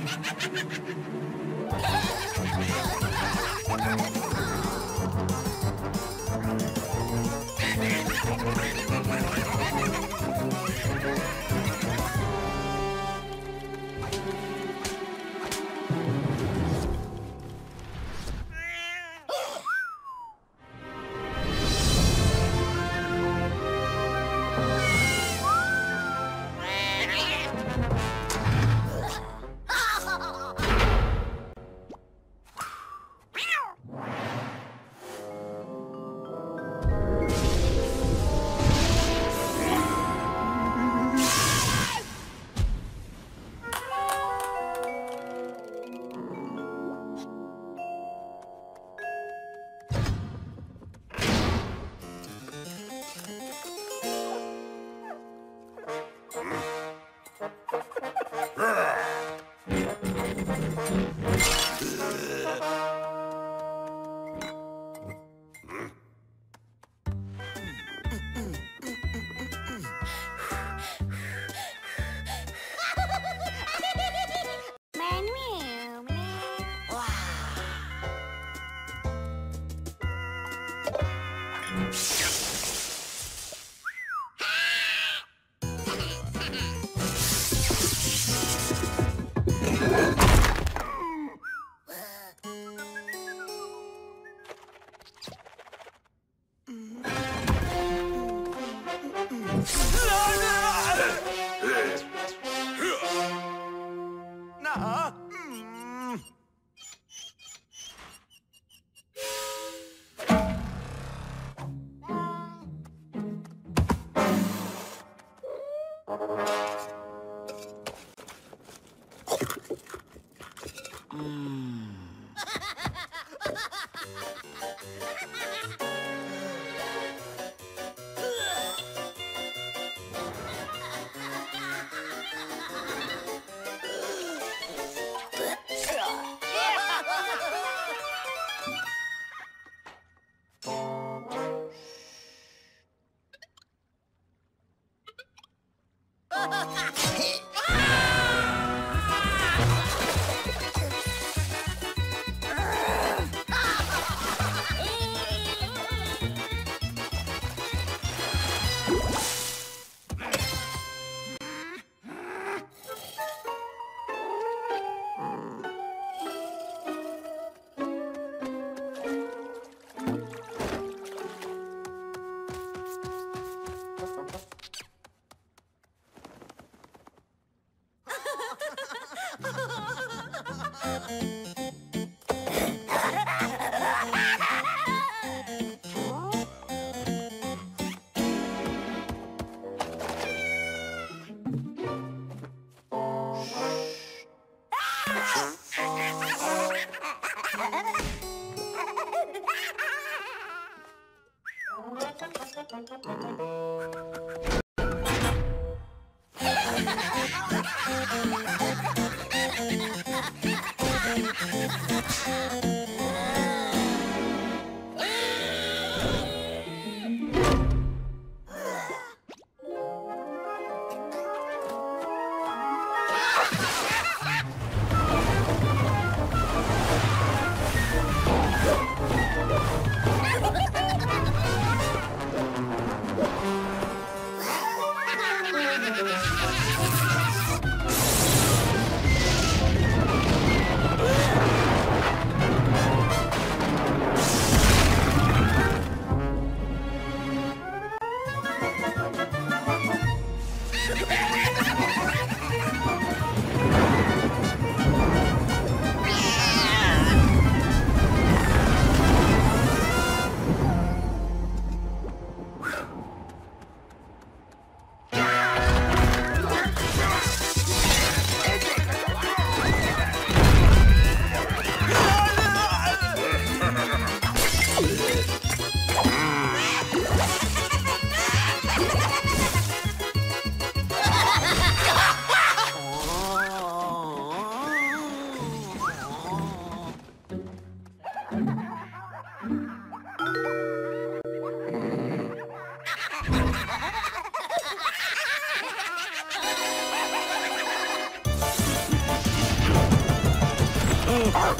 Ha ha ha! Ha ha ha! Mm-hmm. Oh!